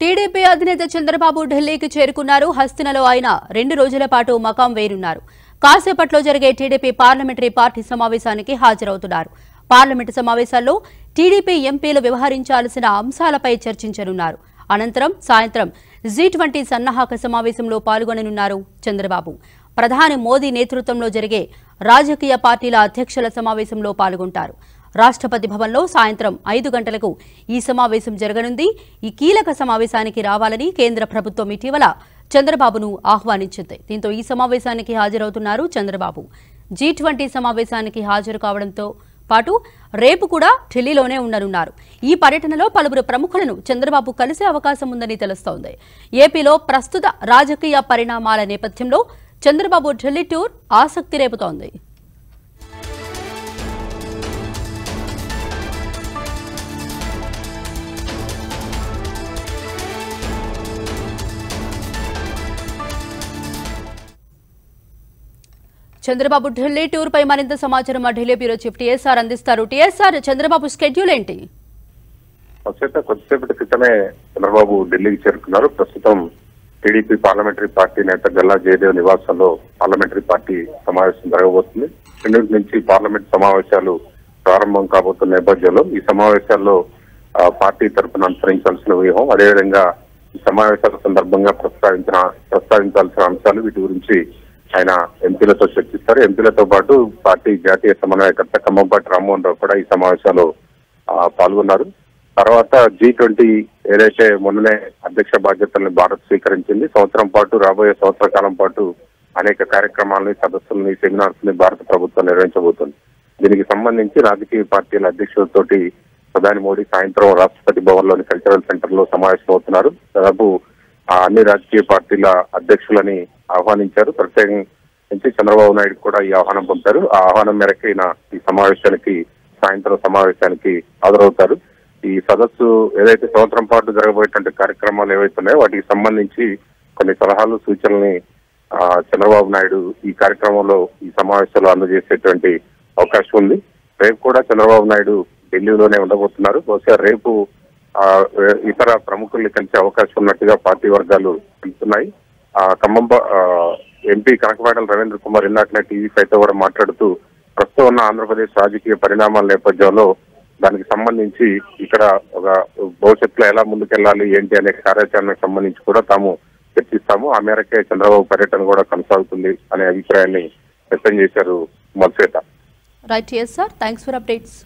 TDP అధినేత చంద్రబాబు ఢిల్లీకి చేరుకున్నారు. హస్తినలో ఆయన రెండు రోజుల పాటు మకాం వేరున్నారు. కాసేపట్లో జరిగే టీడీపీ పార్లమెంటరీ పార్టీ సమావేశానికి హాజరవుతున్నారు. పార్లమెంటు సమావేశాల్లో టీడీపీ ఎంపీలు వ్యవహరించాల్సిన అంశాలపై చర్చించనున్నారు. అనంతరం సాయంత్రం జీ ట్వంటీ సన్నాహక సమావేశంలో పాల్గొననున్నారు చంద్రబాబు. ప్రధాని మోదీ నేతృత్వంలో జరిగే రాజకీయ పార్టీల అధ్యక్షుల సమావేశంలో పాల్గొంటారు. రాష్ట్రపతి భవన్లో సాయంత్రం ఐదు గంటలకు ఈ సమావేశం జరగనుంది. ఈ కీలక సమావేశానికి రావాలని కేంద్ర ప్రభుత్వం ఇటీవల చంద్రబాబును ఆహ్వానించింది. దీంతో ఈ సమావేశానికి హాజరవుతున్నారు చంద్రబాబు. జీ ట్వంటీ సమావేశానికి హాజరు కావడంతో పాటు రేపు కూడా ఢిల్లీలోనే ఉండనున్నారు. ఈ పర్యటనలో పలువురు ప్రముఖులను చంద్రబాబు కలిసే అవకాశం ఉందని తెలుస్తోంది. ఏపీలో ప్రస్తుత రాజకీయ పరిణామాల నేపథ్యంలో చంద్రబాబు ఢిల్లీ టూర్ ఆసక్తి రేపుతోంది. చంద్రబాబు ఢిల్లీ టూర్ పై మరింత సమాచారం మా ఢిల్లీ బ్యూరో చీఫ్ టీఎస్ఆర్ అందిస్తారు. టీఎస్ఆర్ చంద్రబాబు స్కెడ్యూల్ ఏంటి? కొద్దిసేపటి క్రితమే చంద్రబాబు ఢిల్లీకి చేరుకున్నారు. ప్రస్తుతం టీడీపీ పార్లమెంటరీ పార్టీ నేత గల్లా జయదేవ్ నివాసంలో పార్లమెంటరీ పార్టీ సమావేశం జరగబోతుంది. రెండింటి నుంచి పార్లమెంట్ సమావేశాలు ప్రారంభం కాబోతున్న నేపథ్యంలో ఈ సమావేశాల్లో పార్టీ తరఫున అనుసరించాల్సిన వ్యూహం అదేవిధంగా ఈ సమావేశాల సందర్భంగా ప్రస్తావించిన ప్రస్తావించాల్సిన అంశాలు వీటి గురించి ఆయన ఎంపీలతో చర్చిస్తారు. ఎంపీలతో పాటు పార్టీ జాతీయ సమన్వయకర్త కమ్మంపాటి రామ్మోహన్ రావు కూడా ఈ సమావేశంలో ఆ, పాల్గొన్నారు. తర్వాత జీ ట్వంటీ ఏదైతే మొన్ననే అధ్యక్ష బాధ్యతల్ని భారత్ స్వీకరించింది సంవత్సరం పాటు రాబోయే సంవత్సర కాలం పాటు అనేక కార్యక్రమాలని సదస్సులని సెమినార్స్ని భారత ప్రభుత్వం నిర్వహించబోతుంది. దీనికి సంబంధించి రాజకీయ పార్టీల అధ్యక్షులతోటి ప్రధాని మోడీ సాయంత్రం రాష్ట్రపతి భవన్లోని కల్చరల్ సెంటర్లో సమావేశమవుతున్నారు. దాదాపు అన్ని రాజకీయ పార్టీల అధ్యక్షులని ఆహ్వానించారు. ప్రత్యేకించి చంద్రబాబు నాయుడు కూడా ఈ ఆహ్వానం పంపారు ఆ ఆహ్వానం మేరకు ఈయన ఈ సమావేశానికి సాయంత్రం సమావేశానికి హాజరవుతారు. ఈ సదస్సు ఏదైతే సంవత్సరం పాటు జరగబోయేటువంటి కార్యక్రమాలు ఏవైతే ఉన్నాయో వాటికి సంబంధించి కొన్ని సలహాలు సూచనల్ని చంద్రబాబు నాయుడు ఈ కార్యక్రమంలో ఈ సమావేశంలో అందజేసేటువంటి అవకాశం ఉంది. రేపు కూడా చంద్రబాబు నాయుడు ఢిల్లీలోనే ఉండబోతున్నారు. బహుశా రేపు ఇతర ప్రముఖుల్ని కలిసే అవకాశం ఉన్నట్టుగా పార్టీ వర్గాలు తెలుస్తున్నాయి ఆ, ఖమ్మం ఎంపీ కనకపాటల రవీంద్ర కుమార్ ఇందాకనే టీవీ ఫైవ్తో కూడా మాట్లాడుతూ ప్రస్తుతం ఉన్న ఆంధ్రప్రదేశ్ రాజకీయ పరిణామాల నేపథ్యంలో దానికి సంబంధించి ఇక్కడ ఒక భవిష్యత్తులో ఎలా ముందుకెళ్ళాలి ఏంటి అనే కార్యాచరణకు సంబంధించి కూడా తాము చర్చిస్తాము. ఆ మేరకే చంద్రబాబు పర్యటన కూడా కొనసాగుతుంది అనే అభిప్రాయాన్ని వ్యక్తం చేశారు Madhushweta. Right sir thanks for updates